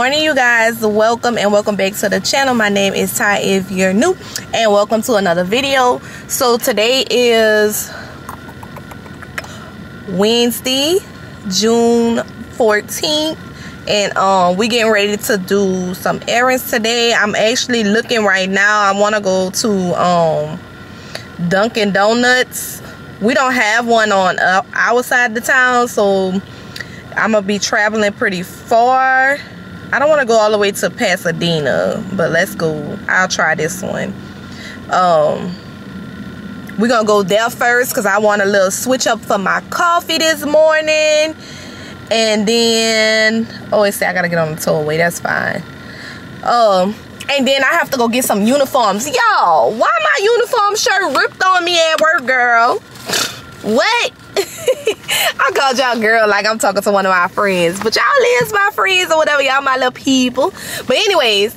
morning you guys. Welcome and welcome back to the channel. My name is ty if you're new and welcome to another video. So today is wednesday june 14th and um we getting ready to do some errands today. I'm actually looking right now. I want to go to um dunkin donuts. We don't have one on uh, our side of the town so i'm gonna be traveling pretty far I don't want to go all the way to Pasadena, but let's go. I'll try this one. Um, we're going to go there first because I want a little switch up for my coffee this morning. And then, oh, it said I got to get on the tollway. That's fine. Um, and then I have to go get some uniforms. Y'all, why my uniform shirt ripped on me at work, girl? What? I called y'all girl like I'm talking to one of my friends. But y'all is my friends or whatever. Y'all my little people. But anyways,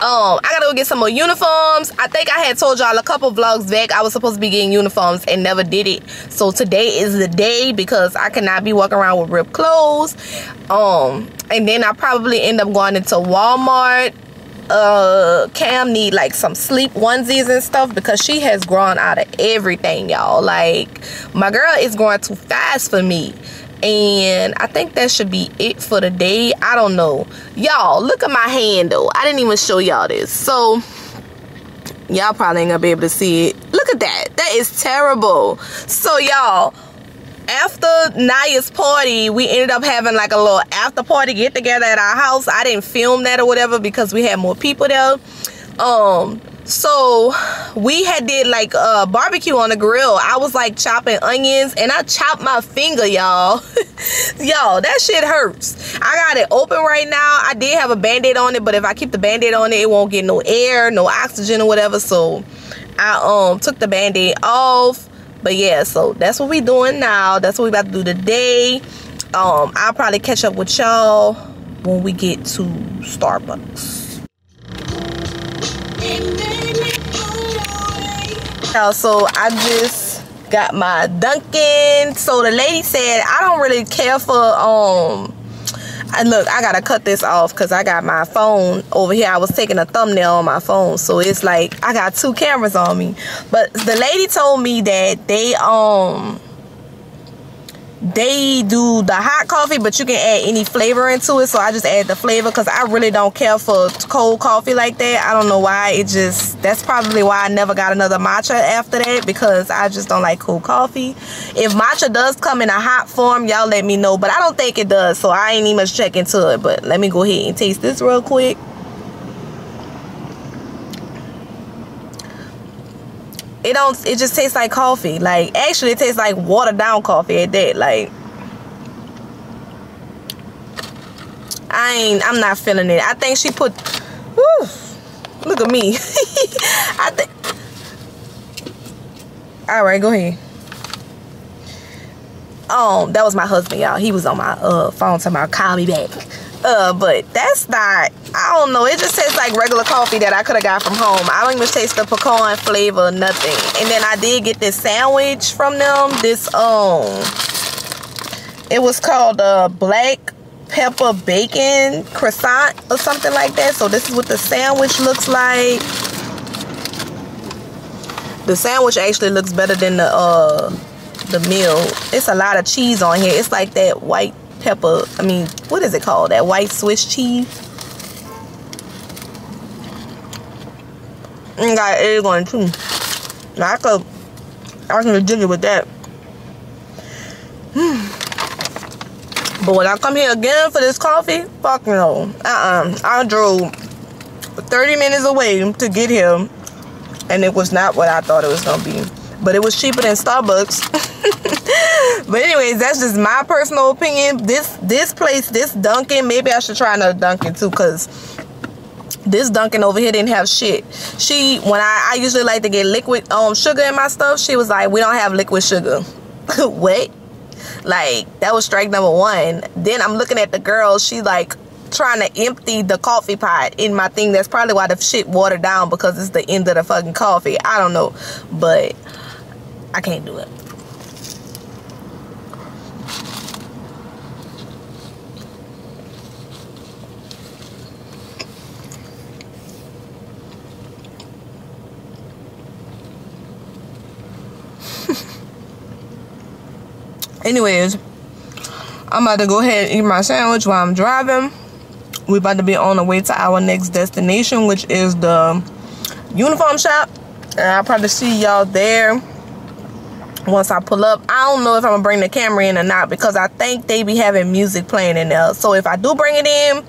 um, I gotta go get some more uniforms. I think I had told y'all a couple vlogs back I was supposed to be getting uniforms and never did it. So today is the day because I cannot be walking around with ripped clothes. Um, and then I probably end up going into Walmart uh cam need like some sleep onesies and stuff because she has grown out of everything y'all. Like my girl is growing too fast for me. And i think that should be it for the day. I don't know. Y'all look at my hand though. I didn't even show y'all this. So y'all probably ain't gonna be able to see it. Look at that. That is terrible. So y'all after Naya's party, we ended up having like a little after party get together at our house. I didn't film that or whatever because we had more people there. Um, so we had did like a barbecue on the grill. I was like chopping onions and I chopped my finger, y'all. y'all, that shit hurts. I got it open right now. I did have a band-aid on it, but if I keep the band-aid on it, it won't get no air, no oxygen or whatever. So I um took the band-aid off but yeah so that's what we doing now. That's what we about to do today. Um i'll probably catch up with y'all when we get to starbucks. Y'all so i just got my dunkin. So the lady said i don't really care for um and look i gotta cut this off because i got my phone over here. I was taking a thumbnail on my phone so it's like i got two cameras on me. But the lady told me that they um they do the hot coffee but you can add any flavor into it. So i just add the flavor because i really don't care for cold coffee like that. I don't know why. It just that's probably why i never got another matcha after that because i just don't like cold coffee. If matcha does come in a hot form y'all let me know but i don't think it does so i ain't even much check into it. But let me go ahead and taste this real quick it don't it just tastes like coffee. Like actually it tastes like watered down coffee at that like I ain't I'm not feeling it. I think she put whew, look at me. I think all right go ahead. Um that was my husband y'all. He was on my uh phone talking about call me back uh, but that's not, I don't know. It just tastes like regular coffee that I could have got from home. I don't even taste the pecan flavor, nothing. And then I did get this sandwich from them. This, um, it was called uh, black pepper bacon croissant or something like that. So this is what the sandwich looks like. The sandwich actually looks better than the, uh, the meal. It's a lot of cheese on here. It's like that white pepper, I mean, what is it called? That white Swiss cheese. And got egg on it too. Now I could, I can dig it with that. But when I come here again for this coffee, fuck no. Uh-uh. I drove 30 minutes away to get here. And it was not what I thought it was going to be. But it was cheaper than Starbucks. but anyways, that's just my personal opinion. This this place, this Dunkin', maybe I should try another Dunkin' too, cause this Dunkin' over here didn't have shit. She when I, I usually like to get liquid um sugar in my stuff, she was like, we don't have liquid sugar. what? Like that was strike number one. Then I'm looking at the girl, she like trying to empty the coffee pot in my thing. That's probably why the shit watered down because it's the end of the fucking coffee. I don't know. But I can't do it. Anyways, I'm about to go ahead and eat my sandwich while I'm driving. We're about to be on the way to our next destination, which is the uniform shop. And I'll probably see y'all there once I pull up. I don't know if I'm gonna bring the camera in or not because I think they be having music playing in there. So if I do bring it in,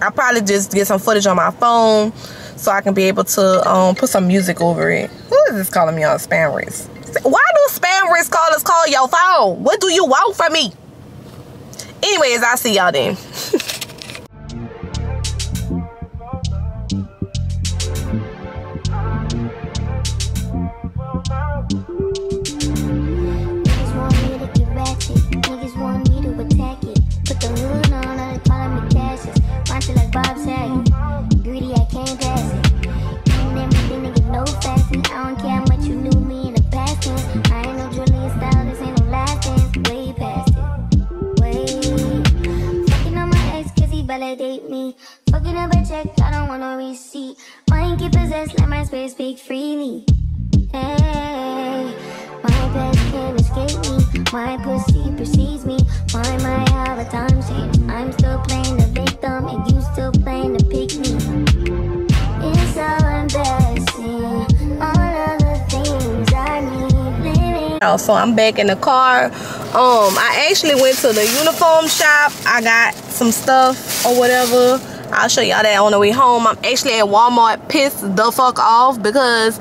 I'll probably just get some footage on my phone so I can be able to um, put some music over it. Who is this calling me on spam Why do spam risk callers call your phone? What do you want from me? Anyways, I'll see y'all then. Possessed, let my spirit speak freely. Hey, my past can't escape me. My pussy precedes me. Why time? I'm still playing the victim, and you still playing the pick me. It's so embarrassing. All of the things I need. Oh, so I'm back in the car. Um, I actually went to the uniform shop. I got some stuff or whatever. I'll show y'all that on the way home. I'm actually at Walmart pissed the fuck off because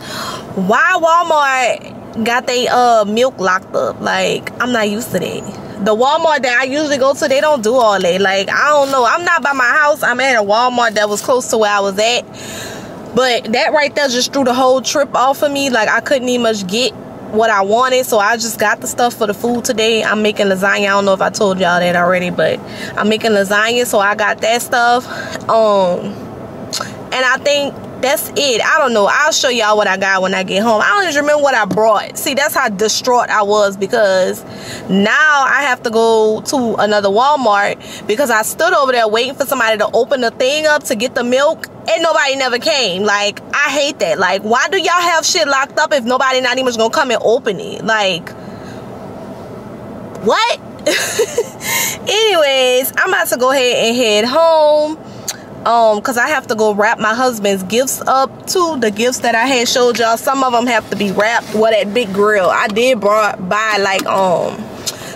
why Walmart got they uh milk locked up? Like, I'm not used to that. The Walmart that I usually go to, they don't do all that. Like, I don't know. I'm not by my house. I'm at a Walmart that was close to where I was at. But that right there just threw the whole trip off of me. Like, I couldn't even much get what I wanted. So I just got the stuff for the food today. I'm making lasagna. I don't know if I told y'all that already, but I'm making lasagna. So I got that stuff. Um, and I think that's it. I don't know. I'll show y'all what I got when I get home. I don't even remember what I brought. See, that's how distraught I was because now I have to go to another Walmart because I stood over there waiting for somebody to open the thing up to get the milk and nobody never came. Like, I hate that. Like, why do y'all have shit locked up if nobody not even gonna come and open it? Like, what? Anyways, I'm about to go ahead and head home um because i have to go wrap my husband's gifts up too. The gifts that i had showed y'all some of them have to be wrapped with that big grill. I did brought buy like um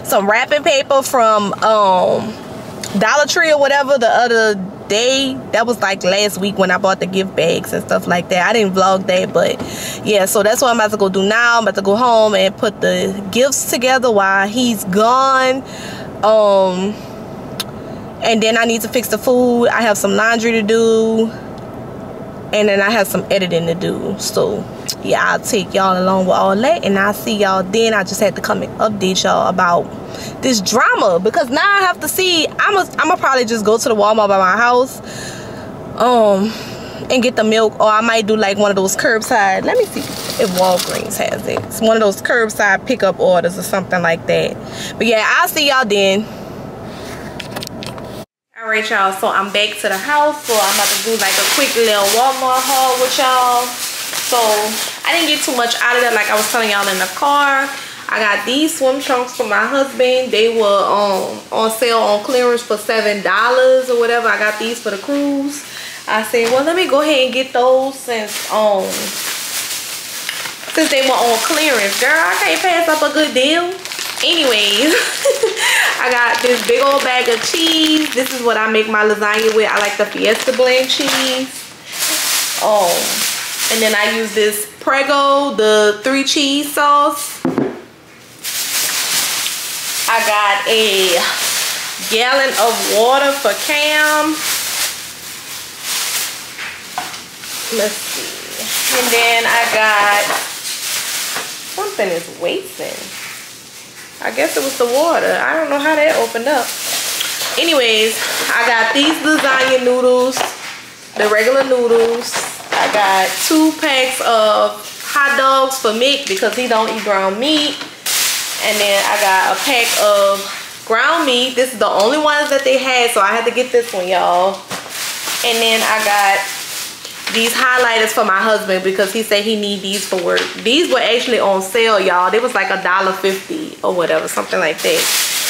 some wrapping paper from um dollar tree or whatever the other day. That was like last week when i bought the gift bags and stuff like that. I didn't vlog that but yeah so that's what i'm about to go do now. I'm about to go home and put the gifts together while he's gone. Um and then I need to fix the food. I have some laundry to do. And then I have some editing to do. So, yeah, I'll take y'all along with all that. And I'll see y'all then. I just had to come and update y'all about this drama. Because now I have to see. I'm going to probably just go to the Walmart by my house. Um, and get the milk. Or I might do like one of those curbside. Let me see if Walgreens has it. It's one of those curbside pickup orders or something like that. But yeah, I'll see y'all then all right y'all so i'm back to the house so i'm about to do like a quick little walmart haul with y'all. So i didn't get too much out of that like i was telling y'all in the car. I got these swim trunks for my husband. They were um on sale on clearance for seven dollars or whatever. I got these for the cruise. I said well let me go ahead and get those since um since they were on clearance. Girl i can't pass up a good deal anyways i got this big old bag of cheese. This is what i make my lasagna with. I like the fiesta blend cheese. Oh and then i use this prego the three cheese sauce. I got a gallon of water for cam. Let's see. And then i got something is wasting I guess it was the water. I don't know how that opened up. Anyways, I got these lasagna noodles, the regular noodles. I got two packs of hot dogs for Mick because he don't eat ground meat. And then I got a pack of ground meat. This is the only ones that they had, so I had to get this one, y'all. And then I got these highlighters for my husband because he said he need these for work. These were actually on sale, y'all. They was like a dollar fifty or whatever, something like that.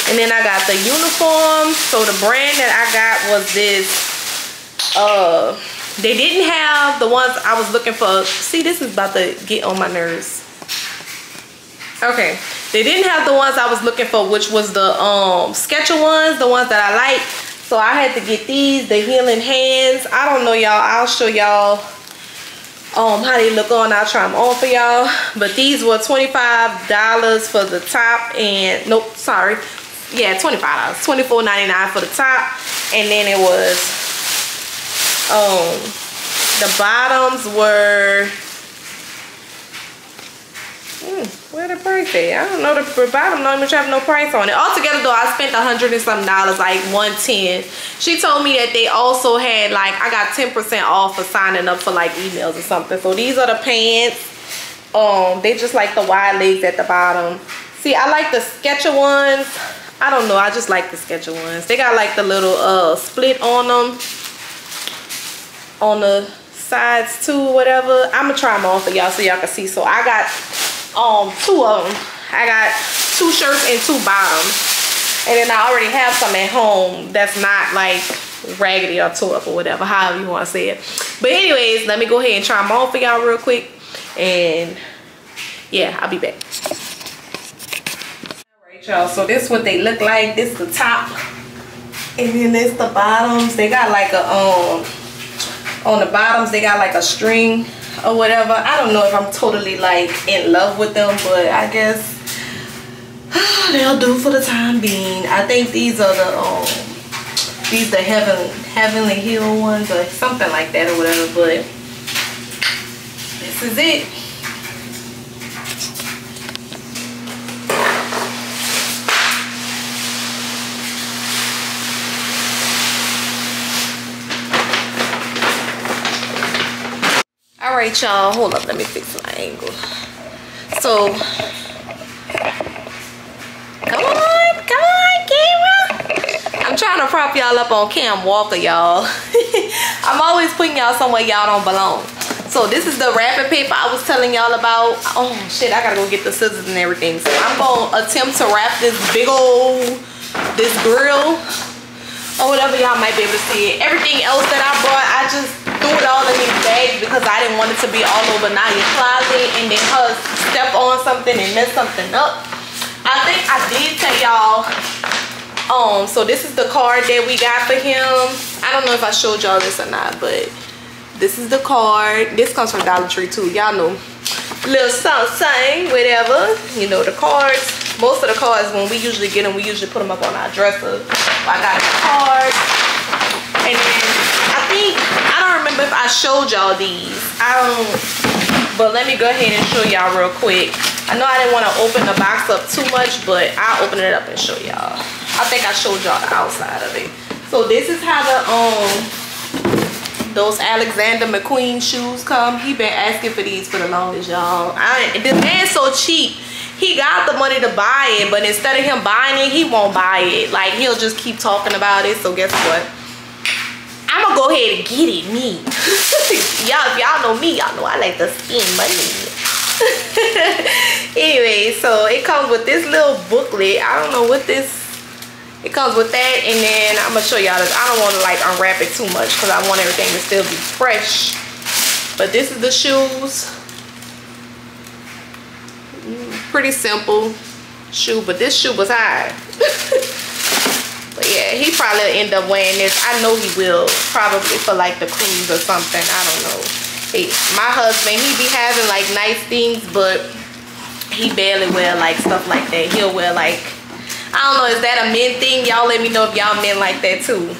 And then I got the uniform. So the brand that I got was this. Uh, they didn't have the ones I was looking for. See, this is about to get on my nerves. Okay, they didn't have the ones I was looking for, which was the um ones, the ones that I like. So I had to get these, the healing hands. I don't know, y'all. I'll show y'all um how they look on. I'll try them on for y'all. But these were $25 for the top and nope, sorry. Yeah, $25. $24.99 for the top. And then it was um the bottoms were Hmm, where the price at? I don't know. The, bottom don't even have no price on it. Altogether though, I spent a hundred and something dollars, like 110. She told me that they also had like, I got 10% off for signing up for like emails or something. So these are the pants. Um, they just like the wide legs at the bottom. See, I like the Sketcher ones. I don't know. I just like the Sketcher ones. They got like the little uh split on them. On the sides too, whatever. I'm gonna try them on for y'all so y'all can see. So I got um two of them i got two shirts and two bottoms. And then i already have some at home that's not like raggedy or tore up or whatever however you want to say it. But anyways let me go ahead and try them on for y'all real quick. And yeah i'll be back. All right y'all so this is what they look like. This is the top. And then this the bottoms. They got like a um on the bottoms they got like a string or whatever. I don't know if I'm totally like in love with them, but I guess they'll do for the time being. I think these are the um these the heaven heavenly heel ones or something like that or whatever, but this is it. Right y'all. Hold up. Let me fix my angle. So come on come on camera. I'm trying to prop y'all up on cam walker y'all. I'm always putting y'all somewhere y'all don't belong. So this is the wrapping paper i was telling y'all about. Oh shit. I gotta go get the scissors and everything. So i'm gonna attempt to wrap this big old this grill or whatever y'all might be able to see. It everything else that i brought i just threw all in these bags because I didn't want it to be all over Naya's closet and then her step on something and mess something up. I think I did tell y'all, um, so this is the card that we got for him. I don't know if I showed y'all this or not, but this is the card. This comes from Dollar Tree too, y'all know. Little something, whatever. You know, the cards. Most of the cards, when we usually get them, we usually put them up on our dresser. I got the card. And then I think, I don't remember if I showed y'all these. I don't, but let me go ahead and show y'all real quick. I know I didn't want to open the box up too much, but I'll open it up and show y'all. I think I showed y'all the outside of it. So this is how the, um, those Alexander McQueen shoes come. He been asking for these for the longest, y'all. This man's so cheap. He got the money to buy it, but instead of him buying it, he won't buy it. Like, he'll just keep talking about it. So guess what? I'm gonna go ahead and get it, me. y'all, if y'all know me, y'all know I like to spend money. anyway, so it comes with this little booklet. I don't know what this it comes with that and then i'm gonna show y'all this i don't want to like unwrap it too much because i want everything to still be fresh but this is the shoes mm, pretty simple shoe but this shoe was high but yeah he probably end up wearing this i know he will probably for like the cruise or something i don't know hey, my husband he be having like nice things but he barely wear like stuff like that he'll wear like I don't know, is that a men thing? Y'all let me know if y'all men like that too.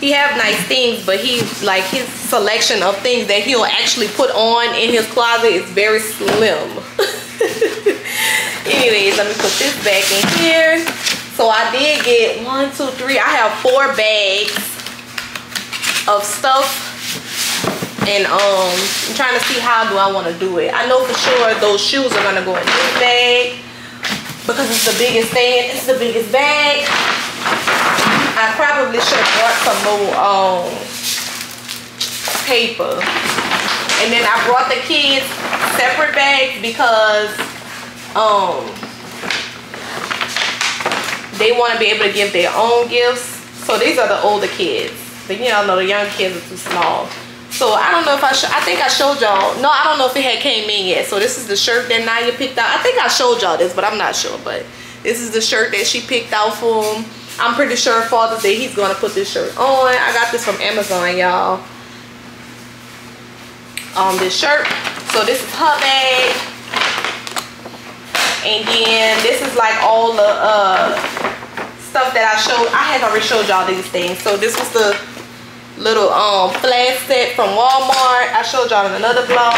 He have nice things, but he like his selection of things that he'll actually put on in his closet is very slim. Anyways, let me put this back in here. So I did get one, two, three. I have four bags of stuff. And um, I'm trying to see how do I want to do it. I know for sure those shoes are gonna go in this bag because it's the biggest thing. It's the biggest bag. I probably should have brought some more um, paper. And then I brought the kids separate bags because um they want to be able to give their own gifts. So these are the older kids. But you all know the young kids are too small. So I don't know if I should, I think I showed y'all. No, I don't know if it had came in yet. So this is the shirt that Naya picked out. I think I showed y'all this, but I'm not sure. But this is the shirt that she picked out for him. I'm pretty sure Father's Day he's gonna put this shirt on. I got this from Amazon, y'all. Um, this shirt. So this is her bag. And then this is like all the uh stuff that I showed. I had already showed y'all these things. So this was the little um set from Walmart. I showed y'all in another vlog.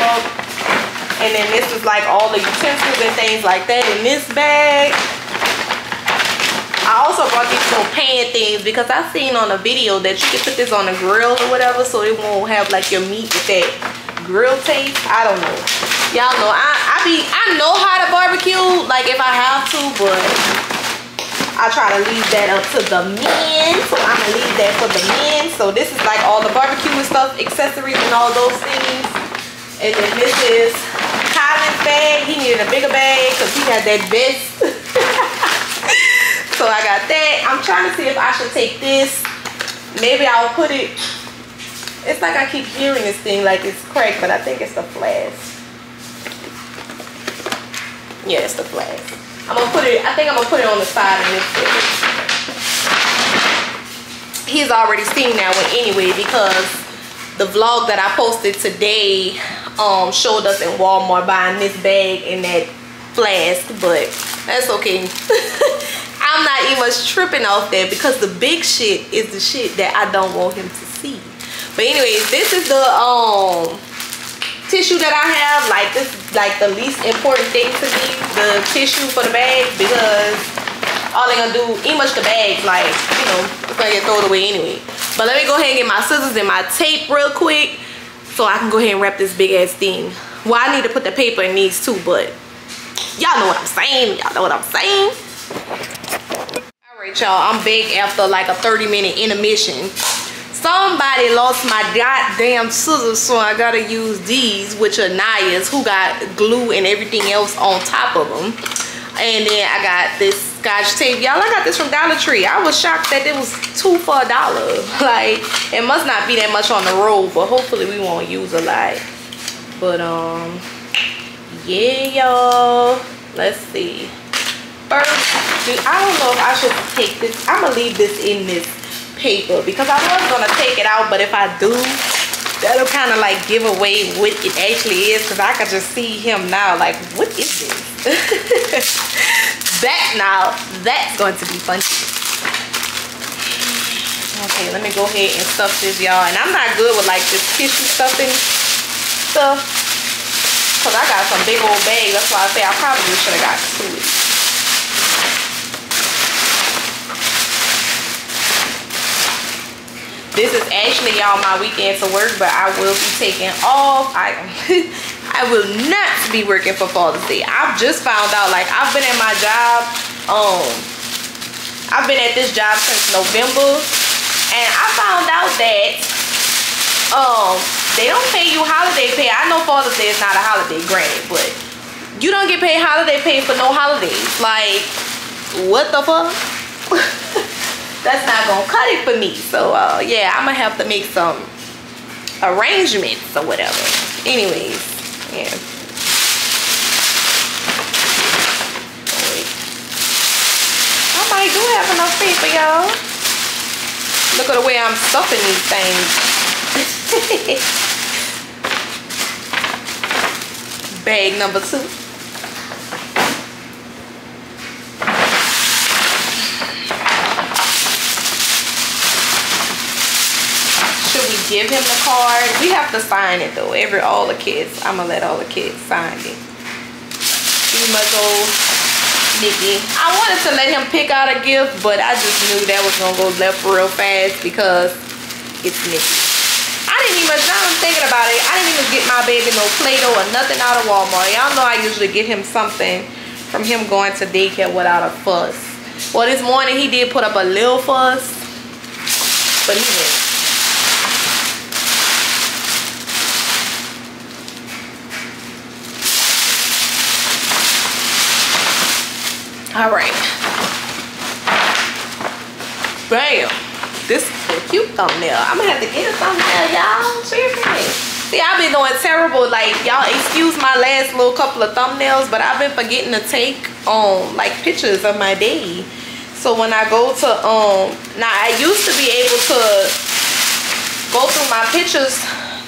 And then this is like all the utensils and things like that in this bag. I also brought these little pan things because I seen on a video that you can put this on a grill or whatever so it won't have like your meat with that grill taste. I don't know. Y'all know I be I know how to barbecue like if I have to but I try to leave that up to the men. So I'm gonna leave that for the men. So this is like all the barbecue and stuff, accessories and all those things. And then this is Kylan's bag. He needed a bigger bag because he had that vest. so I got that. I'm trying to see if I should take this. Maybe I'll put it. It's like I keep hearing this thing like it's cracked, but I think it's the flash. Yeah, it's the flash. I'm gonna put it, I think I'm gonna put it on the side of this. He's already seen that one anyway because the vlog that I posted today um, showed us in Walmart buying this bag and that flask, but that's okay. I'm not even tripping off that because the big shit is the shit that I don't want him to see. But anyways, this is the um tissue that I have, like this like the least important thing to me, the tissue for the bag, because all they gonna do, eat much the bags, like, you know, it's gonna get thrown away anyway. But let me go ahead and get my scissors and my tape real quick so I can go ahead and wrap this big ass thing. Well, I need to put the paper in these too, but y'all know what I'm saying. Y'all know what I'm saying. All right, y'all, I'm back after like a 30 minute intermission somebody lost my goddamn scissors so I gotta use these which are Naya's who got glue and everything else on top of them and then I got this scotch tape. Y'all I got this from Dollar Tree. I was shocked that it was two for a dollar. Like it must not be that much on the road but hopefully we won't use a lot. But um yeah y'all. Let's see. First I don't know if I should take this. I'm gonna leave this in this paper because I was gonna take it out but if I do that'll kind of like give away what it actually is because I could just see him now like what is this? That now that's going to be funny. Okay let me go ahead and stuff this y'all and I'm not good with like this tissue stuffing stuff because I got some big old bags that's why I say I probably should have got two this is actually y'all my weekend to work but i will be taking off. I i will not be working for father's day i've just found out like i've been at my job um i've been at this job since november and i found out that um they don't pay you holiday pay. I know father's day is not a holiday granted but you don't get paid holiday pay for no holidays. Like what the fuck that's not gonna cut it for me so uh, yeah i'm gonna have to make some arrangements or whatever anyways yeah I might do have enough paper, y'all. Look at the way I'm stuffing these things. Bag number two. Give him the card. We have to sign it though. Every all the kids. I'm gonna let all the kids sign it. You must go Nikki. I wanted to let him pick out a gift, but I just knew that was gonna go left real fast because it's Nikki. I didn't even, now I'm thinking about it, I didn't even get my baby no Play-Doh or nothing out of Walmart. Y'all know I usually get him something from him going to daycare without a fuss. Well, this morning he did put up a little fuss, but he didn't All right. Bam. This is a cute thumbnail. I'm gonna have to get a thumbnail, y'all. Seriously. See, I've been doing terrible. Like, y'all excuse my last little couple of thumbnails, but I've been forgetting to take um like pictures of my day. So when I go to um now I used to be able to go through my pictures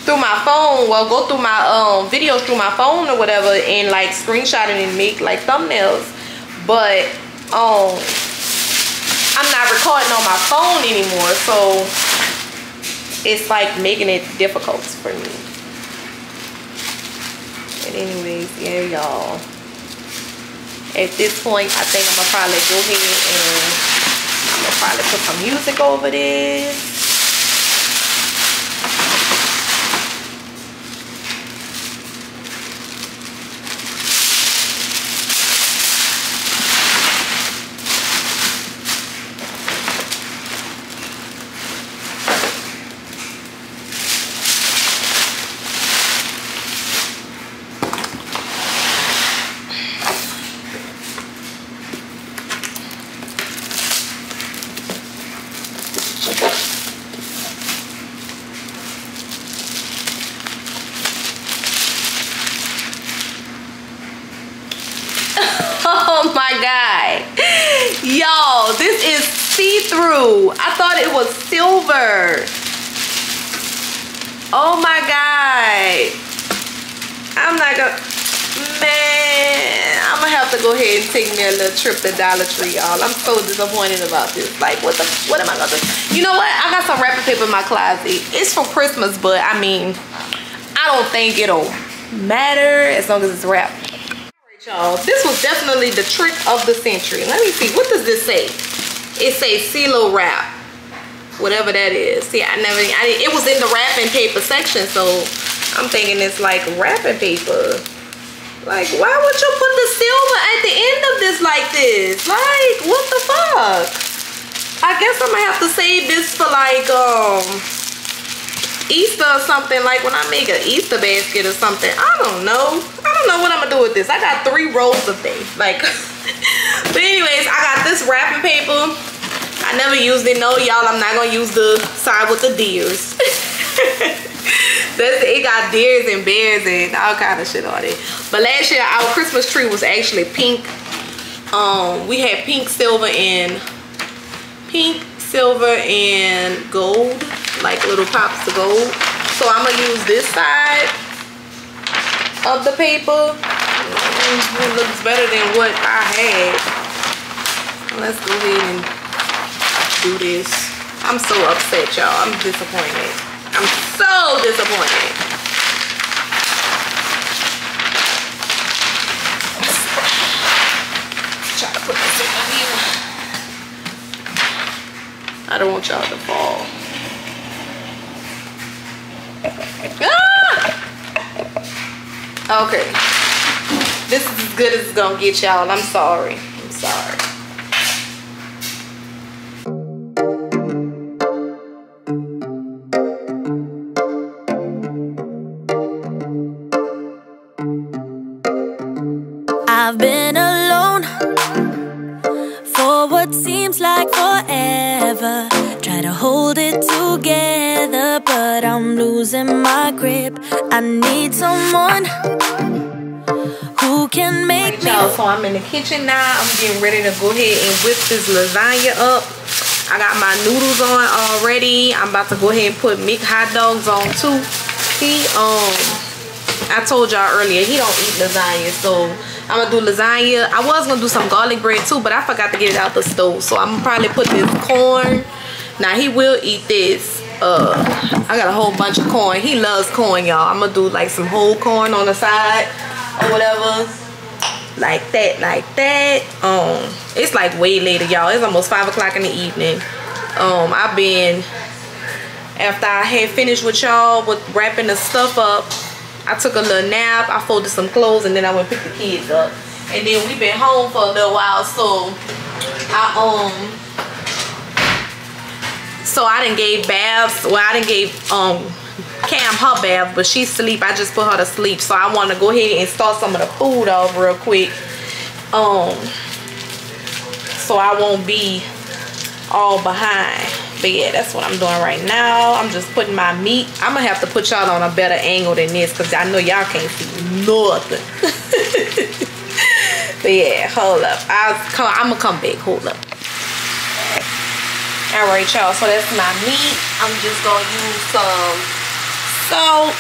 through my phone, well go through my um videos through my phone or whatever and like screenshot it and make like thumbnails. But um I'm not recording on my phone anymore, so it's like making it difficult for me. But anyways, yeah, y'all. At this point, I think I'm gonna probably go ahead and I'm gonna probably put some music over this. Oh my god. Y'all, this is I thought it was silver. Oh my god. I'm not gonna, uh, man, I'm gonna have to go ahead and take me a little trip to Dollar Tree, y'all. I'm so disappointed about this. Like, what the, what am I gonna do? You know what? I got some wrapping paper in my closet. It's for Christmas, but I mean, I don't think it'll matter as long as it's wrapped All right, y'all this was definitely the trick of the century let me see what does this say it says cello wrap whatever that is. See i never I, it was in the wrapping paper section so i'm thinking it's like wrapping paper. Like why would you put the silver at the end of this like this? Like what the fuck? I guess i'm gonna have to save this for like um Easter or something, like when I make an Easter basket or something. I don't know. I don't know what I'm gonna do with this. I got three rolls of things. Like, but anyways, I got this wrapping paper. I never used it. No, y'all, I'm not gonna use the side with the deers. That's, it got deers and bears and all kind of shit on it. But last year, our Christmas tree was actually pink. Um, we had pink, silver, and pink, silver, and gold like little pops of gold. So I'm gonna use this side of the paper. Mm, it looks better than what I had. Let's go ahead and do this. I'm so upset, y'all. I'm disappointed. I'm so disappointed. Try to put this in here. I don't want y'all to fall. Okay. This is as good as it's gonna get y'all. I'm sorry. I'm sorry. Kitchen now. I'm getting ready to go ahead and whip this lasagna up. I got my noodles on already. I'm about to go ahead and put meat hot dogs on too. He um I told y'all earlier he don't eat lasagna, so I'm gonna do lasagna. I was gonna do some garlic bread too, but I forgot to get it out the stove. So I'm gonna probably put this corn. Now he will eat this. Uh, I got a whole bunch of corn. He loves corn, y'all. I'm gonna do like some whole corn on the side or whatever like that like that. Um it's like way later y'all. It's almost five o'clock in the evening. Um i've been after i had finished with y'all with wrapping the stuff up i took a little nap i folded some clothes and then i went pick the kids up. And then we've been home for a little while so i um so i didn't gave baths. Well i didn't gave um Cam her bath, but she's asleep. I just put her to sleep. So I want to go ahead and start some of the food off real quick. Um, so I won't be all behind. But yeah, that's what I'm doing right now. I'm just putting my meat. I'm gonna have to put y'all on a better angle than this because I know y'all can't see nothing. but yeah, hold up. I'll come, I'm gonna come back. Hold up. All right, y'all. So that's my meat. I'm just gonna use some salt.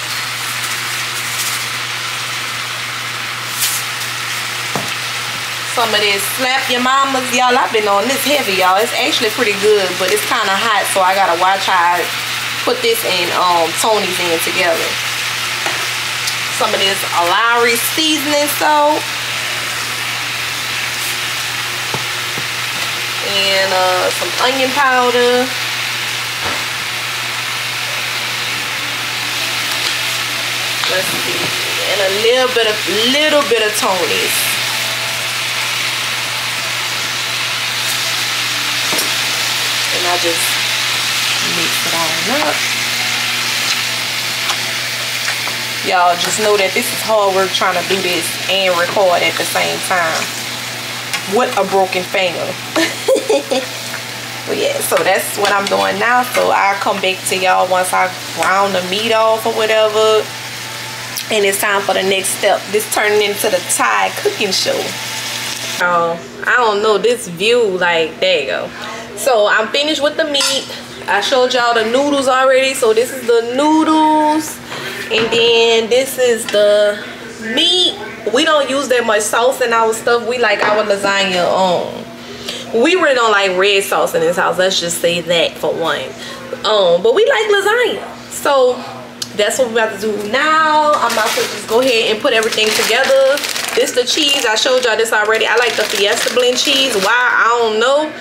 some of this slap your mamas. Y'all i've been on this heavy y'all. It's actually pretty good but it's kind of hot so i gotta watch how i put this in um tony's in together. Some of this Lawry seasoning salt. And uh some onion powder let's see and a little bit of little bit of tony's and I just mix it all up. Y'all just know that this is hard work trying to do this and record at the same time. What a broken finger. but yeah, so that's what I'm doing now. So I'll come back to y'all once I ground the meat off or whatever. And it's time for the next step. This turning into the Ty cooking show. Oh, I don't know this view like there you go. So i'm finished with the meat. I showed y'all the noodles already. So this is the noodles. And then this is the meat. We don't use that much sauce in our stuff. We like our lasagna um we really don't like red sauce in this house. Let's just say that for one. Um but we like lasagna. So that's what we're about to do now. I'm about to just go ahead and put everything together. This the cheese. I showed y'all this already. I like the fiesta blend cheese. Why? I don't know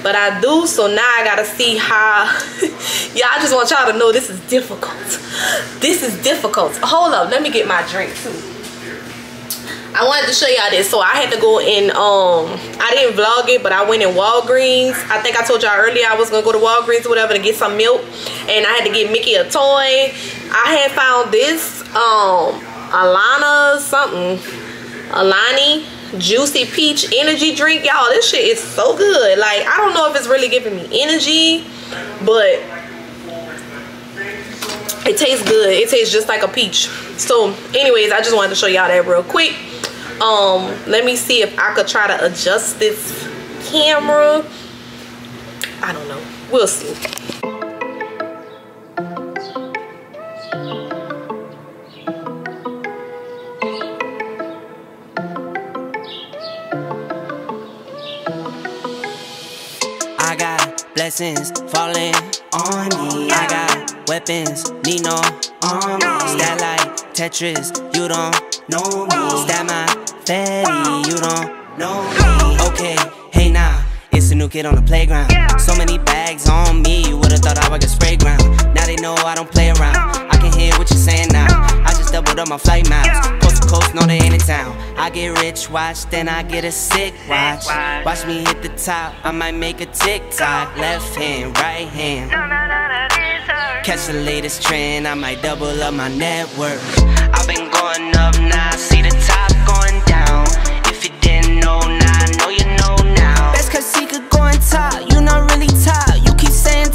but I do. So now I gotta see how. Yeah I just want y'all to know this is difficult. This is difficult. Hold up. Let me get my drink too I wanted to show y'all this so I had to go in um I didn't vlog it but I went in Walgreens. I think I told y'all earlier I was gonna go to Walgreens or whatever to get some milk and I had to get Mickey a toy. I had found this um Alana something Alani juicy peach energy drink. Y'all this shit is so good. Like i don't know if it's really giving me energy but it tastes good. It tastes just like a peach. So anyways i just wanted to show y'all that real quick um let me see if i could try to adjust this camera i don't know we'll see I got blessings falling on me. I got weapons, need no armor. Stat like Tetris, you don't know me. Stat my fatty, you don't know me. Okay, hey now. It's a new kid on the playground. So many bags on me, you would've thought I was a Sprayground. Now they know I don't play around. I can hear what you're saying now. I just doubled up my flight miles coast, to coast, no, they ain't in town. I get rich, watch, then I get a sick watch. Watch me hit the top, I might make a TikTok. Left hand, right hand. Catch the latest trend, I might double up my network. I've been going up now,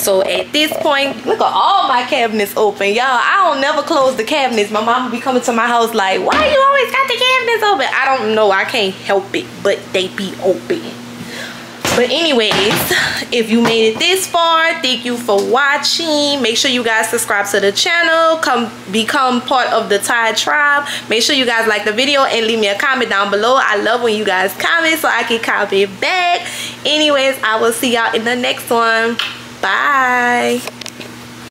so at this point look at all my cabinets open y'all. I don't never close the cabinets. My mom be coming to my house like why you always got the cabinets open? I don't know. I can't help it but they be open. But anyways if you made it this far thank you for watching. Make sure you guys subscribe to the channel. Come become part of the Ty tribe. Make sure you guys like the video and leave me a comment down below. I love when you guys comment so I can comment back. Anyways I will see y'all in the next one bye